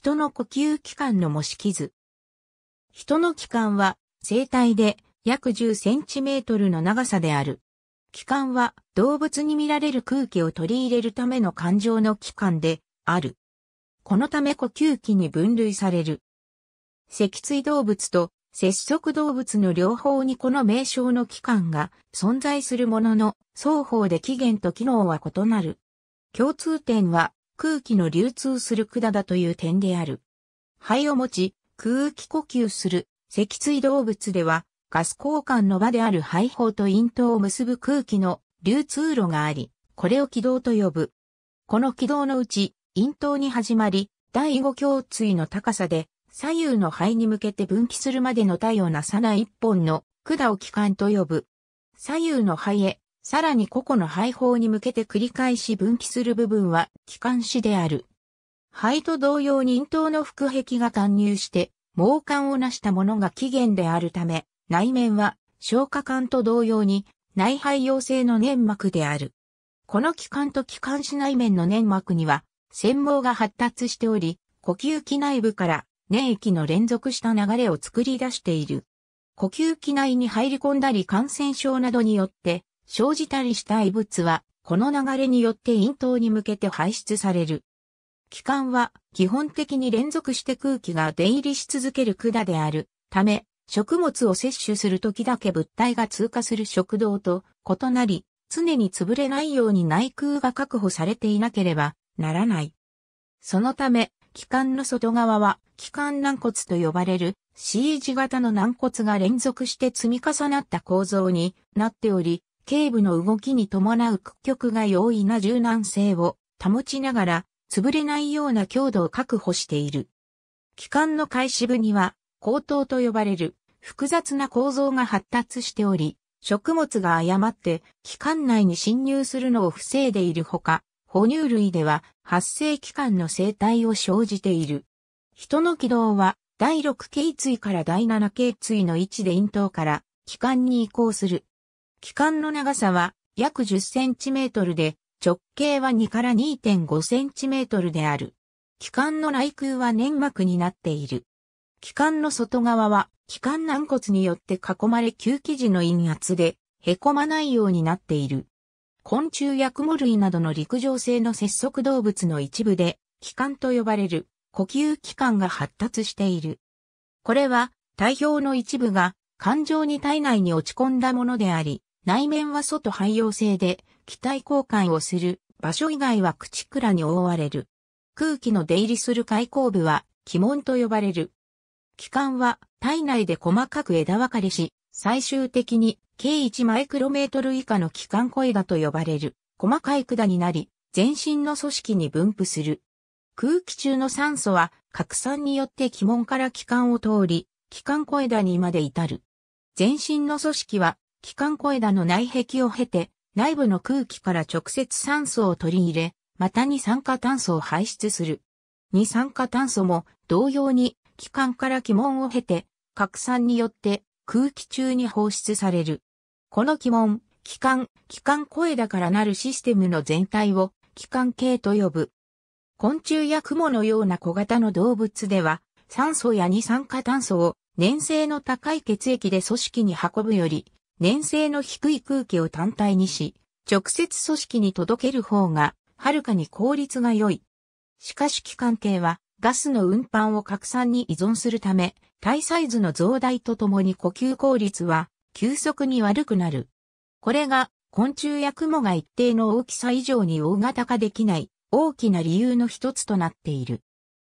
人の呼吸器官の模式図。人の器官は生体で約10センチメートルの長さである。器官は動物に見られる空気を取り入れるための感情の器官である。このため呼吸器に分類される。脊椎動物と節足動物の両方にこの名称の器官が存在するものの、双方で起源と機能は異なる。共通点は空気の流通する管だという点である。肺を持ち、空気呼吸する脊椎動物では、ガス交換の場である肺胞と咽頭を結ぶ空気の流通路があり、これを気道と呼ぶ。この気道のうち、咽頭に始まり、第五胸椎の高さで、左右の肺に向けて分岐するまでの体をなさない一本の管を気管と呼ぶ。左右の肺へ、さらに個々の肺胞に向けて繰り返し分岐する部分は気管支である。肺と同様に咽頭の腹壁が貫入して、毛管を成したものが起源であるため、内面は消化管と同様に内肺陽性の粘膜である。この気管と気管支内面の粘膜には繊毛が発達しており、呼吸器内部から粘液の連続した流れを作り出している。呼吸器内に入り込んだり感染症などによって生じたりした異物は、この流れによって咽頭に向けて排出される。気管は基本的に連続して空気が出入りし続ける管であるため、食物を摂取するときだけ物体が通過する食道と異なり、常に潰れないように内空が確保されていなければならない。そのため、気管の外側は気管軟骨と呼ばれる C 字型の軟骨が連続して積み重なった構造になっており、頸部の動きに伴う屈曲が容易な柔軟性を保ちながら、潰れないような強度を確保している。気管の開始部には、口頭と呼ばれる複雑な構造が発達しており、食物が誤って気管内に侵入するのを防いでいるほか、哺乳類では発生期間の生態を生じている。人の軌道は第6頸椎から第7頸椎の位置で咽頭から気管に移行する。気管の長さは約10センチメートルで、直径は2から2.5センチメートルである。気管の内腔は粘膜になっている。気管の外側は気管軟骨によって囲まれ吸気時の陰圧で凹まないようになっている。昆虫や雲類などの陸上性の節足動物の一部で気管と呼ばれる呼吸器官が発達している。これは体表の一部が感情に体内に落ち込んだものであり、内面は外肺陽性で気体交換をする場所以外は口蔵に覆われる。空気の出入りする開口部は気門と呼ばれる。気管は体内で細かく枝分かれし、最終的に計1マイクロメートル以下の気管声だと呼ばれる細かい管になり、全身の組織に分布する。空気中の酸素は拡散によって気門から気管を通り、気管声だにまで至る。全身の組織は気管小枝の内壁を経て、内部の空気から直接酸素を取り入れ、また二酸化炭素を排出する。二酸化炭素も同様に気管から気門を経て、拡散によって空気中に放出される。この気門、気管、気管小枝からなるシステムの全体を気管系と呼ぶ。昆虫や雲のような小型の動物では、酸素や二酸化炭素を粘性の高い血液で組織に運ぶより、粘性の低い空気を単体にし、直接組織に届ける方が、はるかに効率が良い。しかし気管系は、ガスの運搬を拡散に依存するため、体サイズの増大とともに呼吸効率は、急速に悪くなる。これが、昆虫や雲が一定の大きさ以上に大型化できない大きな理由の一つとなっている。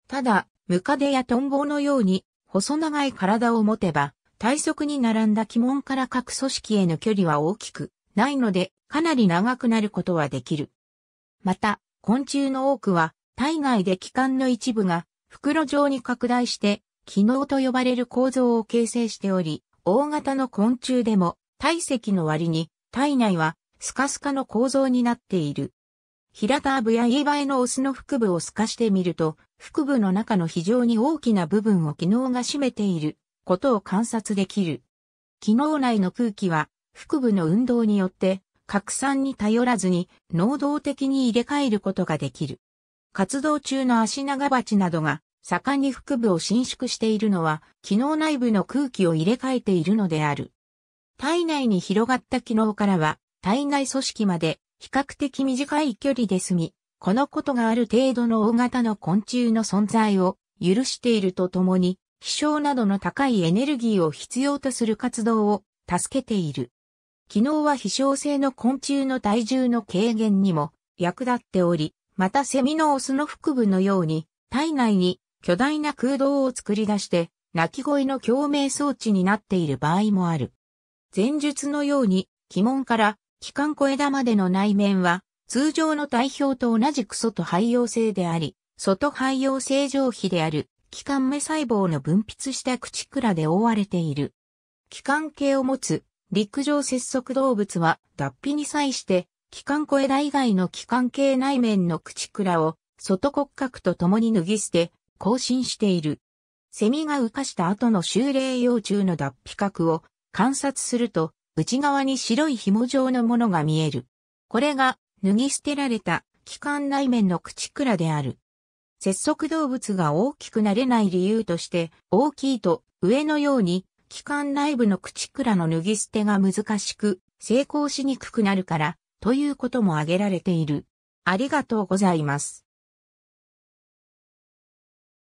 ただ、ムカデやトンボのように細長い体を持てば、体側に並んだ鬼門から各組織への距離は大きくないので、かなり長くなることはできる。また、昆虫の多くは、体外で器官の一部が袋状に拡大して、機能と呼ばれる構造を形成しており、大型の昆虫でも体積の割に体内はスカスカの構造になっている。平田部やイーバエのオスの腹部を透かしてみると、腹部の中の非常に大きな部分を機能が占めていることを観察できる。機能内の空気は腹部の運動によって拡散に頼らずに能動的に入れ替えることができる。活動中の足長鉢などが盛んに腹部を伸縮しているのは、機能内部の空気を入れ替えているのである。体内に広がった機能からは、体内組織まで比較的短い距離で済み、このことがある程度の大型の昆虫の存在を許しているとともに、飛翔などの高いエネルギーを必要とする活動を助けている。機能は飛翔性の昆虫の体重の軽減にも役立っており、またセミのオスの腹部のように体内に巨大な空洞を作り出して鳴き声の共鳴装置になっている場合もある。前述のように、鬼門から気管小枝までの内面は通常の体表と同じく外肺葉性であり、外肺葉正常皮である気管目細胞の分泌した口倉で覆われている。気管系を持つ陸上節足動物は脱皮に際して気管小枝以外の気管系内面の口倉を外骨格と共に脱ぎ捨て更新している。セミが浮かした後の修霊幼虫の脱皮角を観察すると内側に白い紐状のものが見える。これが脱ぎ捨てられた気管内面の口倉である。節足動物が大きくなれない理由として、大きいと上のように気管内部の口らの脱ぎ捨てが難しく、成功しにくくなるから、ということも挙げられている。ありがとうございます。